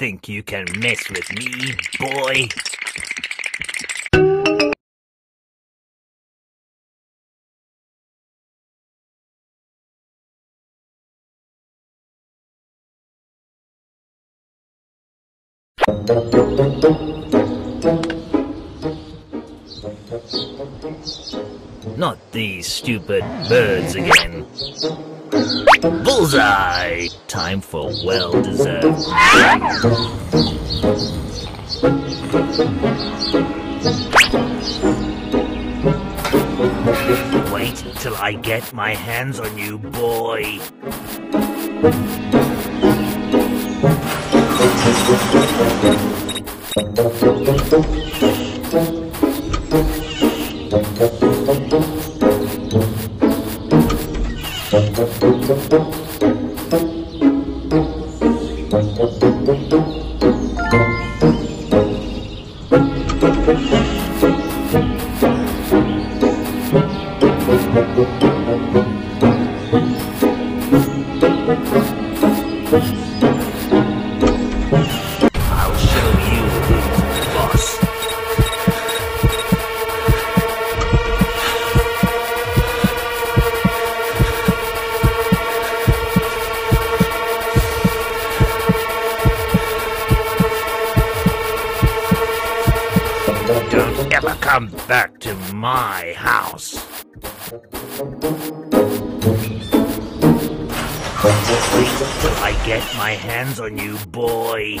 think you can mess with me, boy? Not these stupid birds again. Bullseye! Time for well-deserved. Wait till I get my hands on you, boy. Come back to my house. I get my hands on you, boy.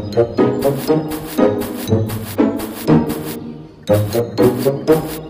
Thank you.